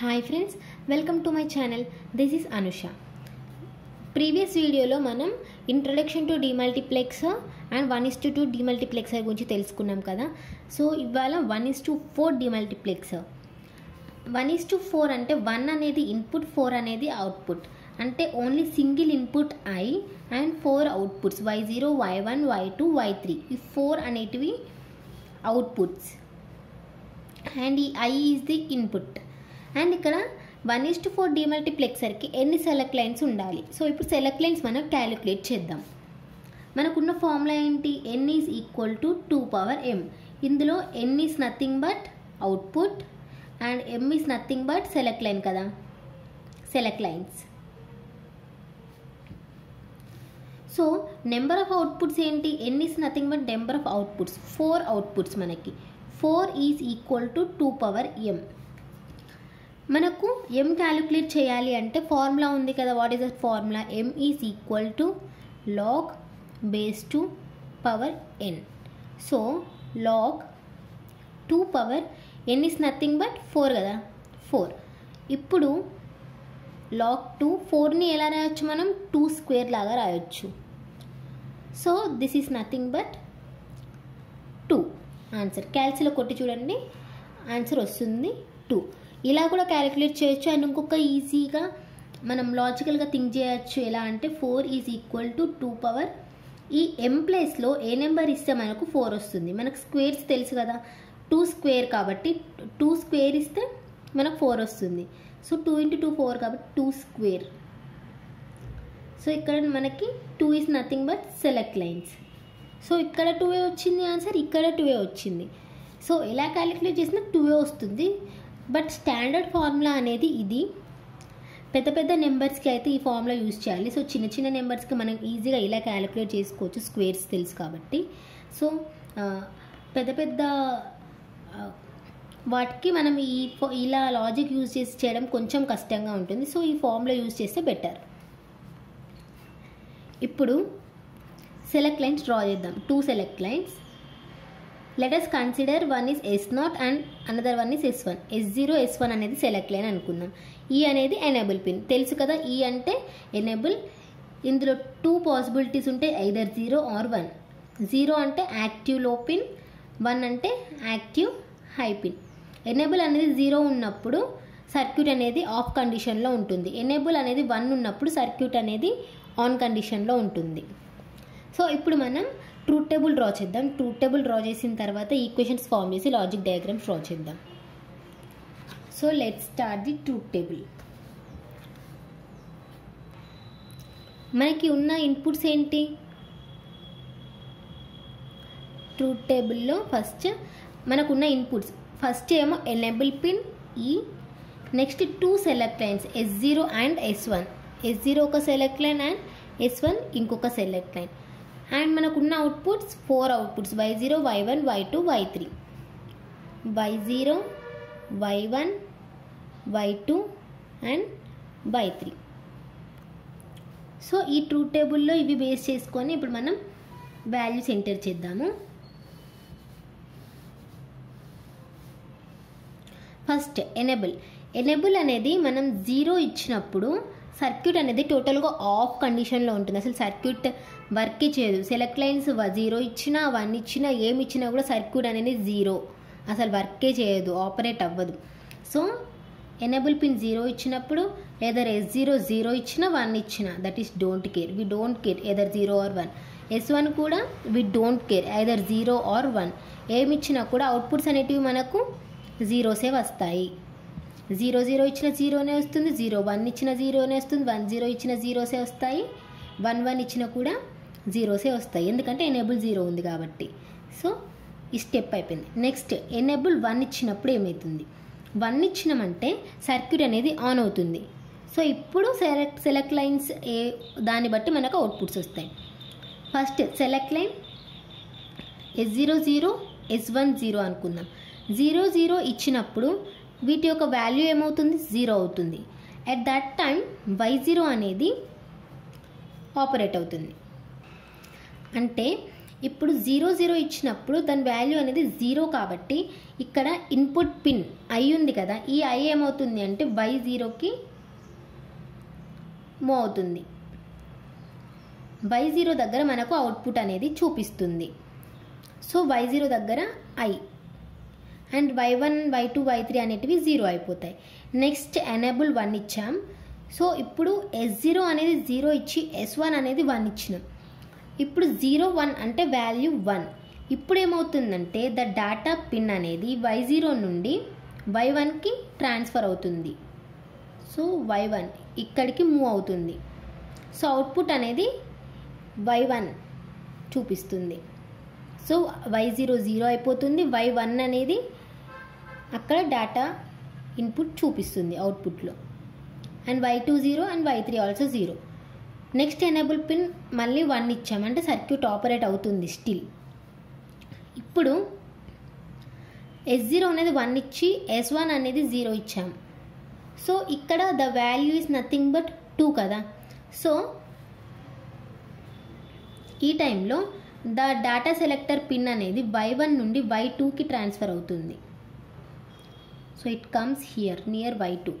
Hi friends welcome to my channel this is Anusha previous వీడియోలో మనం introduction to demultiplexer and one is to two demultiplexer గురించి తెలుసుకున్నాం కదా. So ఇవాళ one is to four demultiplexer one is to four అంటే one అనేది input four అనేది output అంటే only single input I and four outputs Y zero Y one Y two Y three ఈ four అనేటివి అవుట్పుట్స్ అండ్ ఈ I is the input and ఇక్కడ one is to four డిమల్టీప్లెక్సర్కి ఎన్ని select lines ఉండాలి? So ఇప్పుడు select lines మనం calculate చేద్దాం. మనకున్న ఫార్ములా ఏంటి? N is equal to two power M ఇందులో N is nothing but output and M is nothing but select line కదా? Select lines so number of outputs ఏంటి? N is nothing but number of outputs four outputs మనకి. Four is equal to two power M మనకు M calculate చేయాలి అంటే formula ఉంది కదా. What is the formula M is equal to log base two power N so log two power N is nothing but four కదా. Four ఇప్పుడు log two ఫోర్ని ఎలా రాయొచ్చు మనం? టూ స్క్వేర్ లాగా రాయొచ్చు. So this is nothing but two answer క్యాల్సిలో కొట్టి చూడండి. ఆన్సర్ వస్తుంది టూ ఇలా కూడా క్యాలిక్యులేట్ చేయొచ్చు. అండ్ ఇంకొక ఈజీగా మనం లాజికల్గా థింక్ చేయొచ్చు. ఎలా అంటే four is equal to two power ఈ ఎం ప్లేస్లో ఏ నెంబర్ ఇస్తే మనకు ఫోర్ వస్తుంది. మనకు స్క్వేర్స్ తెలుసు కదా. టూ స్క్వేర్ కాబట్టి టూ స్క్వేర్ ఇస్తే మనకు ఫోర్ వస్తుంది. So two into two four కాబట్టి టూ స్క్వేర్ సో ఇక్కడ మనకి two is nothing but select lines so ఇక్కడ టూవే వచ్చింది? ఆన్సర్ ఇక్కడ టూవే వచ్చింది. సో ఎలా క్యాలిక్యులేట్ చేసినా టూవే వస్తుంది. బట్ స్టాండర్డ్ ఫార్ములా అనేది ఇది. పెద్ద పెద్ద నెంబర్స్కి అయితే ఈ ఫార్ములా యూజ్ చేయాలి. సో చిన్న చిన్న నెంబర్స్కి మనం ఈజీగా ఇలా క్యాలిక్యులేట్ చేసుకోవచ్చు. స్క్వేర్స్ తెలుసు కాబట్టి. సో పెద్ద పెద్ద వాటికి మనం ఈ ఇలా లాజిక్ యూజ్ చేసి చేయడం కొంచెం కష్టంగా ఉంటుంది. సో ఈ ఫార్ములా యూజ్ చేస్తే బెటర్ ఇప్పుడు సెలెక్ట్ లైన్స్ డ్రా చేద్దాం. Two select lines let us consider one is S naught and another one is S one S zero S one అనేది సెలెక్ట్ లేని అనుకుందాం. ఈ అనేది ఎనేబుల్ పిన్ తెలుసు కదా ఈ అంటే ఎనేబుల్ ఇందులో టూ పాసిబిలిటీస్ ఉంటాయి either zero or one zero అంటే యాక్టివ్లో పిన్ వన్ అంటే యాక్టివ్ హై పిన్ ఎనేబుల్ అనేది జీరో ఉన్నప్పుడు సర్క్యూట్ అనేది ఆఫ్ కండిషన్లో ఉంటుంది. ఎనేబుల్ అనేది వన్ ఉన్నప్పుడు సర్క్యూట్ అనేది ఆన్ కండిషన్లో ఉంటుంది. సో ఇప్పుడు మనం ట్రూత్ టేబుల్ డ్రా చేద్దాం. ట్రూత్ టేబుల్ డ్రా చేసిన తర్వాత ఈక్వేషన్స్ ఫామ్ చేసి లాజిక్ డయాగ్రామ్స్ డ్రా చేద్దాం. So let start the truth table మనకి ఉన్న ఇన్పుట్స్ ఏంటి? ట్రూత్ టేబుల్లో ఫస్ట్ మనకున్న ఇన్పుట్స్. ఫస్ట్ ఏమో enable pin E. Next two select lines S zero and S one S zero ఒక select line and S one ఇంకొక select line. And మనకున్న outputs four outputs Y zero Y one Y two Y three Y zero Y one Y two and Y three so ఈ truth టేబుల్లో ఇవి base చేసుకొని ఇప్పుడు మనం values enter చేద్దాము. First enable enable అనేది మనం జీరో ఇచ్చినప్పుడు సర్క్యూట్ అనేది టోటల్గా ఆఫ్ కండిషన్లో ఉంటుంది. అసలు సర్క్యూట్ వర్కే చేయదు. సెలెక్ట్ లైన్స్ జీరో ఇచ్చినా వన్ ఇచ్చినా ఏమి ఇచ్చినా కూడా సర్క్యూట్ అనేది జీరో అసలు వర్కే చేయదు ఆపరేట్ అవ్వదు. సో ఎనేబుల్ పిన్ జీరో ఇచ్చినప్పుడు ఎదర్ ఎస్ జీరో జీరో ఇచ్చిన వన్ ఇచ్చిన that is don't care we don't care either zero or one S one కూడా we don't care either zero or one ఏమి ఇచ్చినా కూడా అవుట్పుట్స్ అనేటివి మనకు జీరోసే వస్తాయి. జీరో జీరో ఇచ్చిన జీరోనే వస్తుంది జీరో వన్ ఇచ్చిన జీరోనే వస్తుంది వన్ జీరో ఇచ్చిన జీరోసే వస్తాయి. వన్ వన్ ఇచ్చిన కూడా జీరోసే వస్తాయి. ఎందుకంటే ఎనేబుల్ జీరో ఉంది కాబట్టి. సో ఈ స్టెప్ అయిపోయింది. నెక్స్ట్ ఎనేబుల్ వన్ ఇచ్చినప్పుడు ఏమవుతుంది వన్ ఇచ్చినామంటే సర్క్యూట్ అనేది ఆన్ అవుతుంది. సో ఇప్పుడు సెలెక్ట్ సెలెక్ట్ లైన్స్ ఏ దాన్ని బట్టి మనకు అవుట్పుట్స్ వస్తాయి. First select line S zero zero S one zero అనుకుందాం. జీరో జీరో ఇచ్చినప్పుడు వీటి యొక్క వాల్యూ ఏమవుతుంది? జీరో అవుతుంది. At that time Y zero అనేది ఆపరేట్ అవుతుంది. అంటే ఇప్పుడు జీరో జీరో ఇచ్చినప్పుడు దాని వాల్యూ అనేది జీరో కాబట్టి ఇక్కడ ఇన్పుట్ పిన్ ఐ ఉంది కదా ఈ ఐ ఏమవుతుంది అంటే వై జీరోకి మూవ్ అవుతుంది. వై జీరో దగ్గర మనకు అవుట్పుట్ అనేది చూపిస్తుంది. సో వై జీరో దగ్గర I and Y one Y two Y three అనేటివి జీరో అయిపోతాయి. నెక్స్ట్ ఎనేబుల్ వన్ ఇచ్చాం. సో ఇప్పుడు ఎస్ జీరో అనేది జీరో ఇచ్చి ఎస్ వన్ అనేది వన్ ఇచ్చినాం. ఇప్పుడు జీరో వన్ అంటే వాల్యూ వన్. ఇప్పుడు ఏమవుతుందంటే ద డేటా పిన్ అనేది వై జీరో నుండి వై వన్కి ట్రాన్స్ఫర్ అవుతుంది. సో వై వన్ ఇక్కడికి మూవ్ అవుతుంది. సో అవుట్పుట్ అనేది వై వన్ చూపిస్తుంది. సో వై జీరో జీరో అయిపోతుంది. వై వన్ అనేది అక్కడ డేటా ఇన్పుట్ చూపిస్తుంది అవుట్పుట్లో. And Y two zero and Y three also zero. Next enable pin మళ్ళీ వన్ ఇచ్చాం అంటే సర్క్యూట్ ఆపరేట్ అవుతుంది స్టిల్ ఇప్పుడు ఎస్ జీరో అనేది వన్ ఇచ్చి ఎస్ వన్ అనేది జీరో ఇచ్చాం సో ఇక్కడ the value is nothing but two కదా. సో ఈ టైంలో ద డేటా సెలెక్టర్ పిన్ అనేది వై వన్ నుండి వై టూకి ట్రాన్స్ఫర్ అవుతుంది. So it comes here near Y two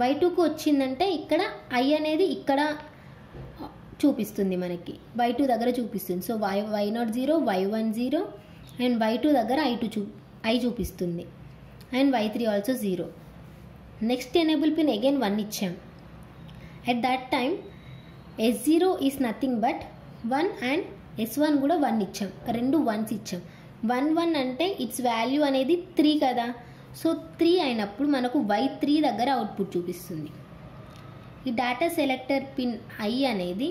Y టూకి వచ్చిందంటే ఇక్కడ ఐ అనేది ఇక్కడ చూపిస్తుంది మనకి. వై టూ దగ్గర చూపిస్తుంది. So Y Y naught zero Y one zero and Y two దగ్గర ఐ టూ చూ ఐ చూపిస్తుంది. And Y three also zero next enable pin again one ఇచ్చాం. At that time S zero is nothing but one and S one కూడా one ఇచ్చాం. రెండు ones ఇచ్చాం. One one అంటే it's value అనేది three కదా. సో త్రీ అయినప్పుడు మనకు వై త్రీ దగ్గర అవుట్పుట్ చూపిస్తుంది. ఈ డేటా సెలెక్టర్ పిన్ ఐ అనేది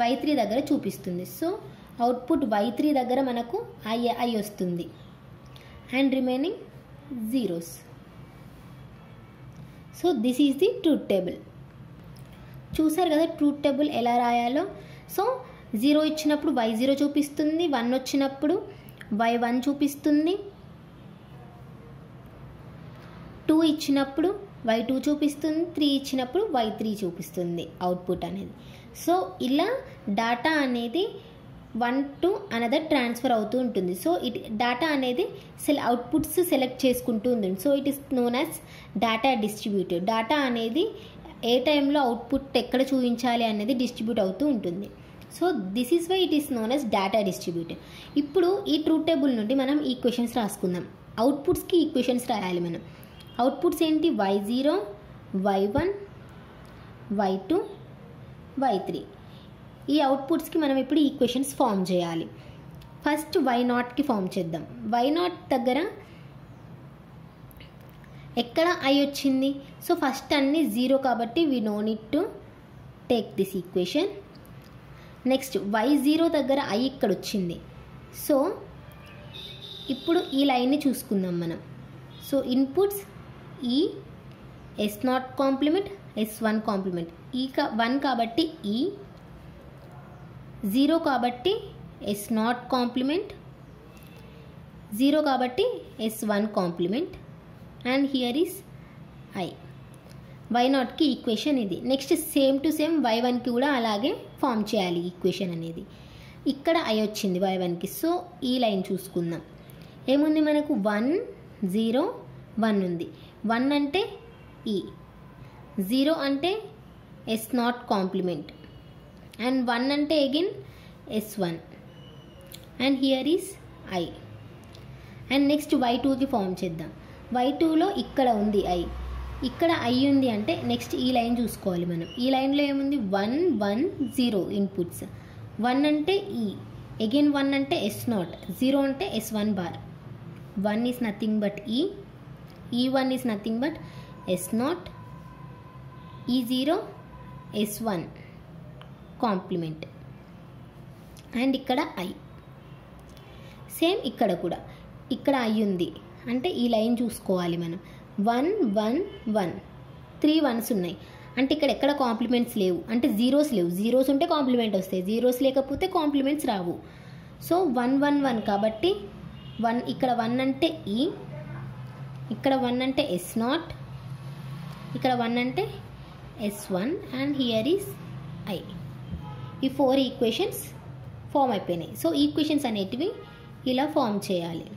వై త్రీ దగ్గర చూపిస్తుంది. సో అవుట్పుట్ వై త్రీ దగ్గర మనకు ఐ ఐ వస్తుంది. And remaining zeros so this is the truth table చూసారు కదా ట్రూత్ టేబుల్ ఎలా రాయాలో? సో జీరో ఇచ్చినప్పుడు వై జీరో చూపిస్తుంది. వన్ వచ్చినప్పుడు వై వన్ చూపిస్తుంది. టూ ఇచ్చినప్పుడు వై టూ చూపిస్తుంది. త్రీ ఇచ్చినప్పుడు వై త్రీ చూపిస్తుంది. అవుట్పుట్ అనేది. సో ఇలా డేటా అనేది వన్ టు అనదర్ ట్రాన్స్ఫర్ అవుతూ ఉంటుంది. సో ఇట్ డేటా అనేది సెల్ అవుట్పుట్స్ సెలెక్ట్ చేసుకుంటూ ఉంటుంది. So it is known as data distributed data అనేది ఏ టైంలో అవుట్పుట్ ఎక్కడ చూపించాలి అనేది డిస్ట్రిబ్యూట్ అవుతూ ఉంటుంది. So this is why it is known as data distribute ఇప్పుడు ఈ ట్రూత్ టేబుల్ నుండి మనం ఈక్వెషన్స్ రాసుకుందాం. అవుట్పుట్స్కి ఈక్వేషన్స్ రాయాలి మనం. అవుట్పుట్స్ ఏంటి? Y zero Y one Y two Y three. ఈ అవుట్పుట్స్కి మనం ఇప్పుడు ఈక్వేషన్స్ ఫామ్ చేయాలి. ఫస్ట్ వై నాట్కి ఫామ్ చేద్దాం. వై నాట్ దగ్గర ఎక్కడ ఐ వచ్చింది? సో ఫస్ట్ అన్ని జీరో కాబట్టి we no need to take this equation next Y zero దగ్గర ఐ ఇక్కడ వచ్చింది. సో ఇప్పుడు ఈ లైన్ని చూసుకుందాం మనం. So inputs E S naught complement S one complement E కా వన్ కాబట్టి e. ఈ జీరో కాబట్టి ఎస్ నాట్ కాంప్లిమెంట్ జీరో కాబట్టి S one complement and here is I Y నాట్కి equation ఇది. Next same to same Y వన్కి కూడా అలాగే form చేయాలి ఈక్వేషన్ అనేది. ఇక్కడ ఐ వచ్చింది వై వన్కి సో ఈ లైన్ చూసుకుందాం. ఏముంది మనకు? వన్ జీరో వన్ ఉంది. వన్ అంటే ఈ జీరో అంటే S naught complement and one అంటే again S one and here is I and next Y టూకి ఫామ్ చేద్దాం. వై టూలో ఇక్కడ ఉంది ఐ ఇక్కడ ఐ ఉంది అంటే నెక్స్ట్ ఈ లైన్ చూసుకోవాలి మనం. ఈ లైన్లో ఏముంది? One one zero inputs one అంటే ఈ అగైన్ వన్ అంటే ఎస్ నాట్ జీరో అంటే S one bar one is nothing but E E one is nothing but S naught E zero S one complement and ఇక్కడ I same ఇక్కడ కూడా ఇక్కడ I ఉంది అంటే ఈ లైన్ చూసుకోవాలి మనం one one one three ones ఉన్నాయి అంటే ఇక్కడ ఎక్కడ కాంప్లిమెంట్స్ లేవు అంటే జీరోస్ లేవు జీరోస్ ఉంటే కాంప్లిమెంట్ వస్తాయి జీరోస్ లేకపోతే కాంప్లిమెంట్స్ రావు సో వన్ వన్ వన్ కాబట్టి వన్ ఇక్కడ వన్ అంటే ఈ ఇక్కడ వన్ అంటే ఎస్ నాట్ ఇక్కడ వన్ అంటే S one and here is I ఈ ఫోర్ ఈక్వేషన్స్ ఫామ్ అయిపోయినాయి. సో ఈక్వేషన్స్ అనేటివి ఇలా ఫామ్ చేయాలి.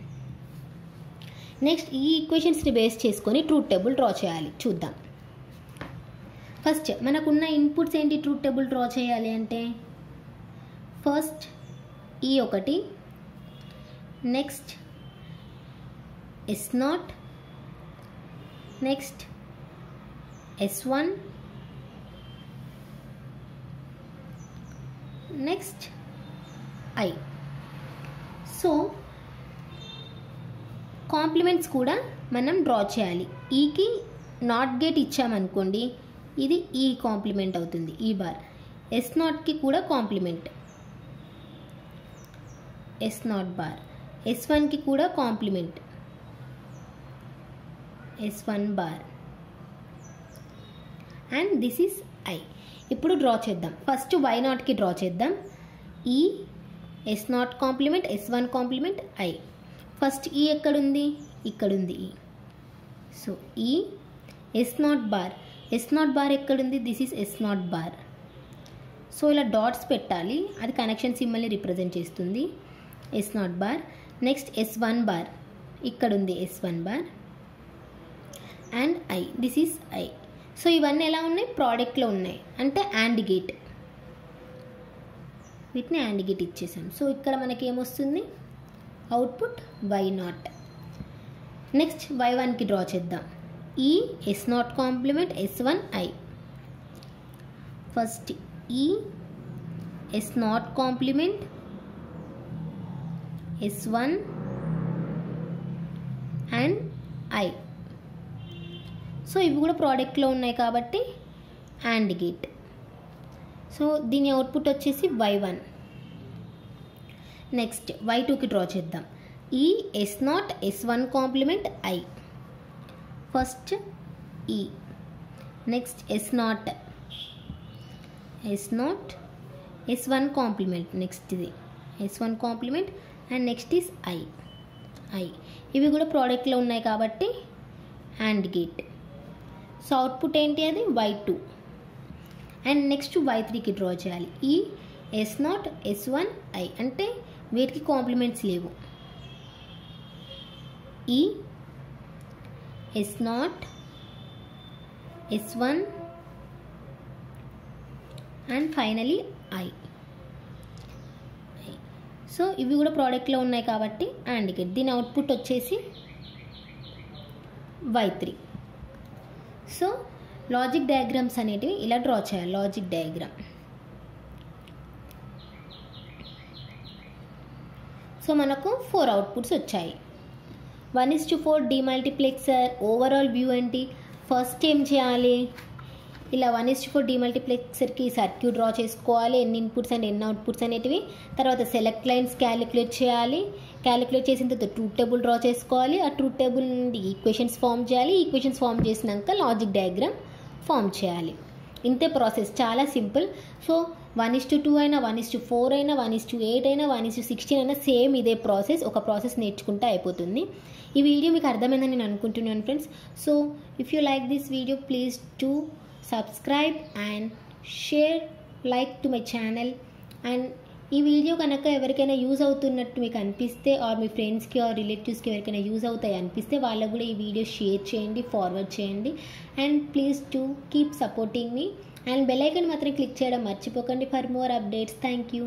నెక్స్ట్ ఈ ఈక్వేషన్స్ని బేస్ చేసుకొని ట్రూత్ టేబుల్ డ్రా చేయాలి. చూద్దాం. ఫస్ట్ మనకున్న ఇన్పుట్స్ ఏంటి ట్రూత్ టేబుల్ డ్రా చేయాలి అంటే? ఫస్ట్ ఈ e ఒకటి. Next S naught next S one next I. So complements కూడా మనం డ్రా చేయాలి. ఈకి నాట్ గేట్ ఇచ్చామనుకోండి ఇది ఈ కాంప్లిమెంట్ అవుతుంది ఈ బార్. ఎస్ నాట్కి కూడా complement. S naught bar. S వన్కి కూడా complement. S one bar. And this is I. ఇప్పుడు డ్రా చేద్దాం. ఫస్ట్ వై నాట్కి డ్రా చేద్దాం. E S naught complement S one complement I first E ఎక్కడుంది? ఇక్కడుంది ఈ సో ఈ S naught bar S naught bar ఎక్కడుంది? This is S naught bar so ఇలా డాట్స్ పెట్టాలి. అది కనెక్షన్ సిమ్మల్ని రిప్రజెంట్ చేస్తుంది. S naught bar next S one bar ఇక్కడ ఉంది S one bar and I this is I so ఇవన్నీ ఎలా ఉన్నాయి? ప్రోడక్ట్లో ఉన్నాయి. అంటే యాండ్ గేట్ వీటిని యాండ్ గేట్ ఇచ్చేసాం. సో ఇక్కడ మనకి ఏమొస్తుంది? Output Y naught next Y వన్కి డ్రా చేద్దాం. E S naught complement S one I first E S naught complement S one and I so ఇవి కూడా ప్రోడక్ట్లో ఉన్నాయి కాబట్టి అండ్ గేట్. సో దీని అవుట్పుట్ వచ్చేసి వై వన్. నెక్స్ట్ వై టూకి డ్రా చేద్దాం. E S naught S one complement I. First E. Next S naught. S naught S one complement. Next ఇది. S one complement and next is I. I. ఇవి కూడా ప్రోడక్ట్లో ఉన్నాయి కాబట్టి AND gate. So output ఏంటి అది? Y two and next Y త్రీకి draw చేయాలి. E S naught S one I అంటే వీటికి కాంప్లిమెంట్స్ లేవు. E S naught S one and finally I so ఇవి కూడా ప్రోడక్ట్లో ఉన్నాయి కాబట్టి అండ్ గెట్ దీని అవుట్పుట్ వచ్చేసి Y three so logic diagrams అనేటివి ఇలా డ్రా చేయాలి. Logic diagram. సో మనకు ఫోర్ అవుట్పుట్స్ వచ్చాయి. One is to four demultiplexer overall view ఏంటి? ఫస్ట్ ఏం చేయాలి? ఇలా వన్ ఇస్ ఫోర్ డిమల్టీప్లెక్సర్కి సర్క్యూట్ డ్రా చేసుకోవాలి. ఎన్ని ఇన్పుట్స్ అండ్ ఎన్ని అవుట్పుట్స్ అనేటివి. తర్వాత సెలెక్ట్ లైన్స్ క్యాలిక్యులేట్ చేయాలి. క్యాలిక్యులేట్ చేసిన తర్వాత ట్రూత్ టేబుల్ డ్రా చేసుకోవాలి. ఆ ట్రూత్ టేబుల్ నుండి ఈక్వేషన్స్ ఫామ్ చేయాలి. ఈక్వేషన్స్ ఫామ్ చేసినాక లాజిక్ డయాగ్రామ్ ఫామ్ చేయాలి. ఇంతే ప్రాసెస్ చాలా simple so one is to two అయినా వన్ ఇస్ టు ఫోర్ అయినా వన్ ఇస్ టు ఎయిట్ అయినా వన్ ఇస్ టు సిక్స్టీన్ అయినా సేమ్ ఇదే ప్రాసెస్ ఒక ప్రాసెస్ నేర్చుకుంటే అయిపోతుంది. ఈ వీడియో మీకు అర్థమైందని నేను అనుకుంటున్నాను friends so if you like this video please to subscribe and share like to my channel and ఈ వీడియో కనుక ఎవరికైనా యూజ్ అవుతున్నట్టు మీకు అనిపిస్తే ఆర్ మీ ఫ్రెండ్స్కి ఆర్ రిలేటివ్స్కి ఎవరికైనా యూజ్ అవుతాయి అనిపిస్తే వాళ్ళకు కూడా ఈ వీడియో షేర్ చేయండి ఫార్వర్డ్ చేయండి. And please to keep supporting me and bell icon మాత్రం క్లిక్ చేయడం మర్చిపోకండి. For more updates thank you